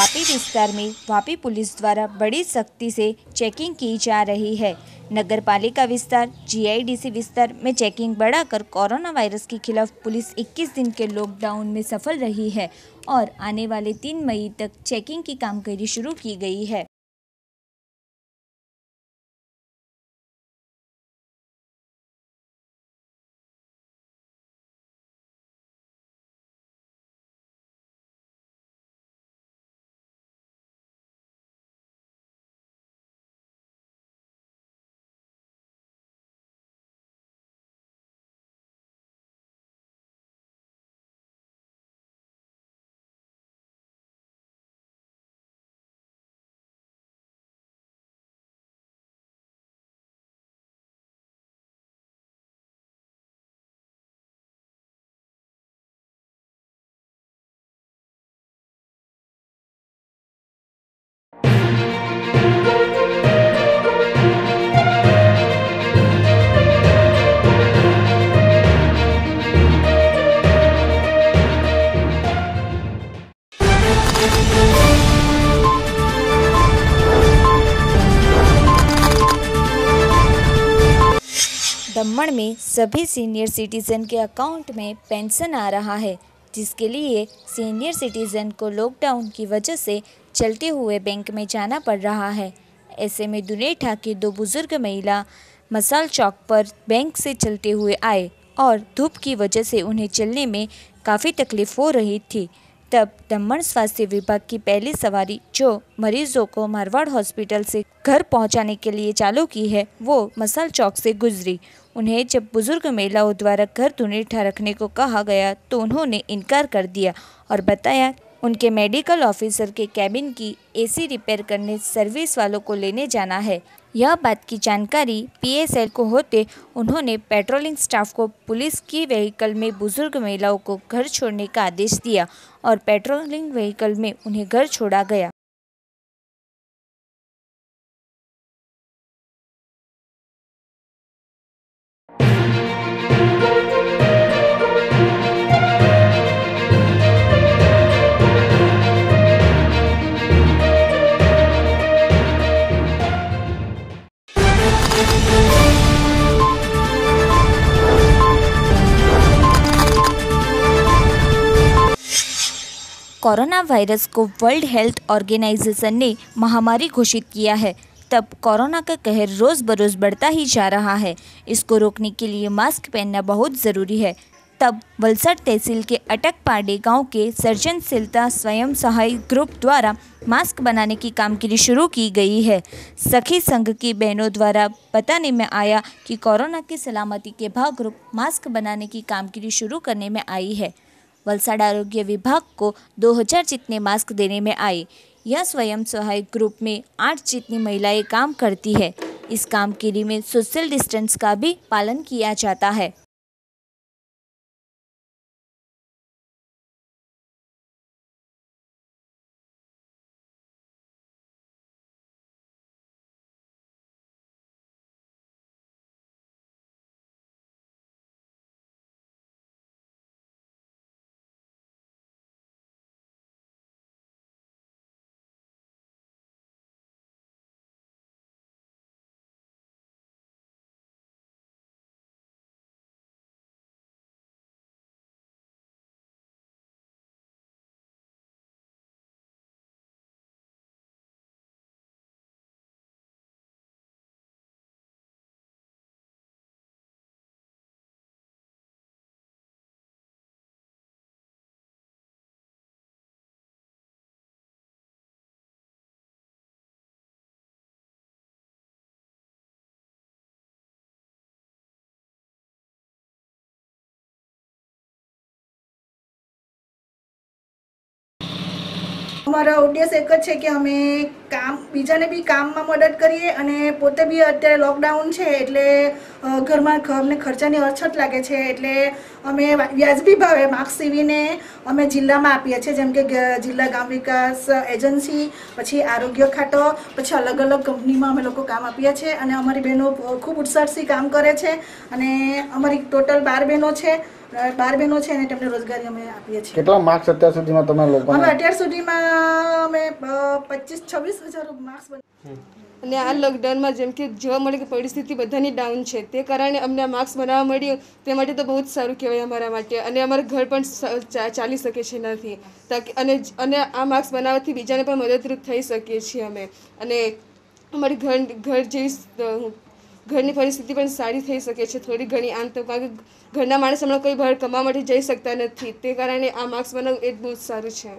वापी विस्तार में वापी पुलिस द्वारा बड़ी सख्ती से चेकिंग की जा रही है। नगर पालिका विस्तार जीआईडीसी विस्तार में चेकिंग बढ़ाकर कोरोना वायरस के खिलाफ पुलिस 21 दिन के लॉकडाउन में सफल रही है और आने वाले तीन मई तक चेकिंग की कामगिरी शुरू की गई है। दमन में सभी सीनियर सिटीजन के अकाउंट में पेंशन आ रहा है, जिसके लिए सीनियर सिटीजन को लॉकडाउन की वजह से चलते हुए बैंक में जाना पड़ रहा है। ऐसे में दुनेठा की दो बुज़ुर्ग महिला मसाल चौक पर बैंक से चलते हुए आए और धूप की वजह से उन्हें चलने में काफ़ी तकलीफ़ हो रही थी। तब दमन स्वास्थ्य विभाग की पहली सवारी जो मरीजों को मारवाड़ हॉस्पिटल से घर पहुँचाने के लिए चालू की है, वो मसाल चौक से गुजरी। उन्हें जब बुज़ुर्ग महिलाओं द्वारा घर दुनेठा रखने को कहा गया तो उन्होंने इनकार कर दिया और बताया, उनके मेडिकल ऑफिसर के कैबिन की एसी रिपेयर करने सर्विस वालों को लेने जाना है। यह बात की जानकारी पीएसएल को होते उन्होंने पेट्रोलिंग स्टाफ को पुलिस की व्हीकल में बुज़ुर्ग महिलाओं को घर छोड़ने का आदेश दिया और पेट्रोलिंग व्हीकल में उन्हें घर छोड़ा गया। कोरोना वायरस को वर्ल्ड हेल्थ ऑर्गेनाइजेशन ने महामारी घोषित किया है। तब कोरोना का कहर रोज़ बरोज़ बढ़ता ही जा रहा है। इसको रोकने के लिए मास्क पहनना बहुत ज़रूरी है। तब वलसाड तहसील के अटक पाडे गाँव के सर्जनशीलता स्वयं सहायक ग्रुप द्वारा मास्क बनाने की कामगिरी शुरू की गई है। सखी संघ की बहनों द्वारा बताने में आया कि कोरोना की सलामती के भागरूप मास्क बनाने की कामगिरी शुरू करने में आई है। वलसाड आरोग्य विभाग को 2000 जितने मास्क देने में आए यह स्वयं सहायक ग्रुप में आठ जितनी महिलाएँ काम करती है। इस कामगिरी में सोशल डिस्टेंस का भी पालन किया जाता है। અમારો ઉદ્દેશ એક જ છે કે અમે કામ બીજાને બી કામમાં મદદ કરીએ અને પોતે બી અત્યારે લોકડાઉન છે એટલે ઘરમાં અમને ખર્ચાની અછત લાગે છે એટલે અમે વ્યાજબી ભાવે માર્ક્સ સીવીને અમે જિલ્લામાં આપીએ છીએ. જેમ કે જિલ્લા ગામ વિકાસ એજન્સી પછી આરોગ્ય ખાતો પછી અલગ અલગ કંપનીમાં અમે લોકો કામ આપીએ છીએ અને અમારી બહેનો ખૂબ ઉત્સાહથી કામ કરે છે અને અમારી ટોટલ બાર બહેનો છે બાર બહેનો છે અને તેમને રોજગારી અમે આપીએ છીએ. કેટલા માર્ક્સ અત્યાર સુધીમાં તમે અમે લોકોને? અત્યાર સુધીમાં અમે પચીસ છવ્વીસ હજાર માર્ક્સ અને આ લોકડાઉનમાં જેમ કે જોવા મળે કે પરિસ્થિતિ બધાની ડાઉન છે તે કારણે અમને આ માર્ક્સ બનાવવા મળ્યું. તે માટે તો બહુ જ સારું કહેવાય અમારા માટે. અને અમારું ઘર પણ ચાલી શકે છે એનાથી. તાકી અને અને આ માર્ક્સ બનાવવાથી બીજાને પણ મદદરૂપ થઈ શકીએ છીએ અમે. અને અમારી ઘર ઘર જેવી ઘરની પરિસ્થિતિ પણ સારી થઈ શકે છે. થોડી ઘણી આમ તો કારણ કે ઘરના માણસ હમણાં કોઈ બહાર કમાવા માટે જઈ શકતા નથી. તે કારણે આ માર્ક્સ બનાવવું એ જ બહુ જ સારું છે.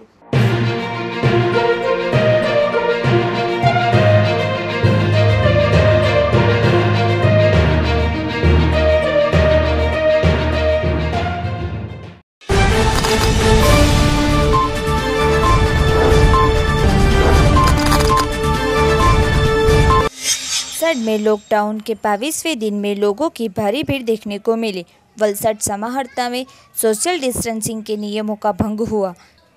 में लॉकडाउन के बाईसवें दिन में लोगों की भारी भीड़ देखने को मिली। वलसाड समाहर्ता में सोशल डिस्टेंसिंग के नियमों का भंग हुआ।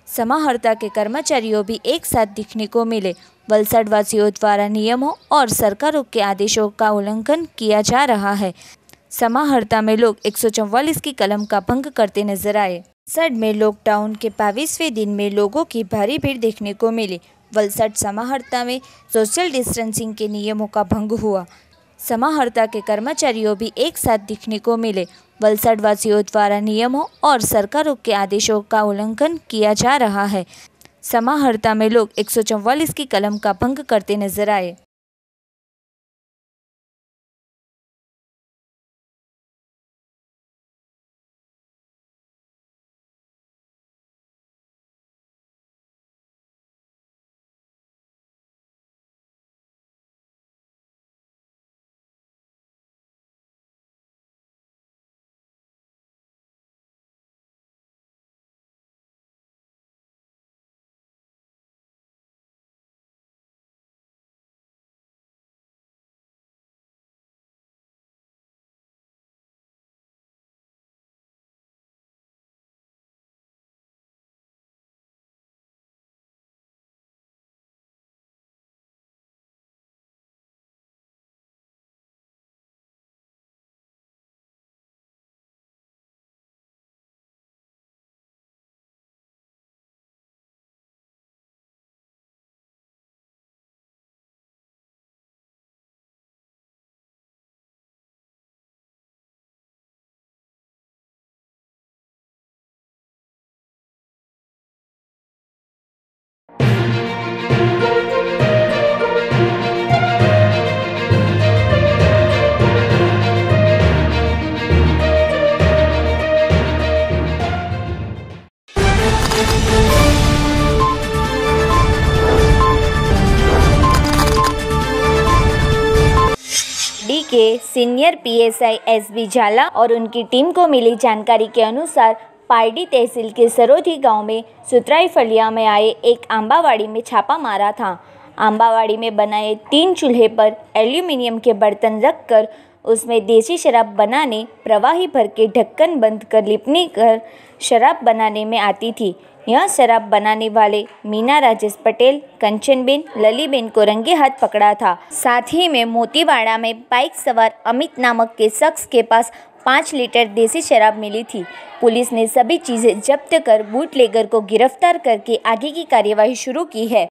समाहर्ता के कर्मचारियों भी एक साथ दिखने को मिले। वलसाड वासियों द्वारा नियमों और सरकारों के आदेशों का उल्लंघन किया जा रहा है। समाहर्ता में लोग 144 की कलम का भंग करते नज़र आए। वलसाड में लॉकडाउन के बाईसवें दिन में लोगों की भारी भीड़ देखने को मिली। वलसाड समाहर्ता में सोशल डिस्टेंसिंग के नियमों का भंग हुआ। समाहर्ता के कर्मचारियों भी एक साथ दिखने को मिले। वलसड वासियों द्वारा नियमों और सरकारों के आदेशों का उल्लंघन किया जा रहा है। समाहर्ता में लोग एक सौ चौवालीस की कलम का भंग करते नज़र आए। के सीनियर पीएसआई एसबी झाला और उनकी टीम को मिली जानकारी के अनुसार पारडी तहसील के सरोधी गाँव में सुतराई फलिया में आए एक आंबावाड़ी में छापा मारा था। आंबावाड़ी में बनाए तीन चूल्हे पर एल्यूमिनियम के बर्तन रखकर उसमें देसी शराब बनाने, प्रवाही भर के ढक्कन बंद कर लिपनी कर शराब बनाने में आती थी। यह शराब बनाने वाले मीना राजेश पटेल कंचनबेन ललीबेन को रंगे हाथ पकड़ा था। साथ ही में मोतीवाड़ा में बाइक सवार अमित नामक के शख्स के पास पाँच लीटर देसी शराब मिली थी। पुलिस ने सभी चीज़ें जब्त कर बूटलेगर को गिरफ़्तार करके आगे की कार्यवाही शुरू की है।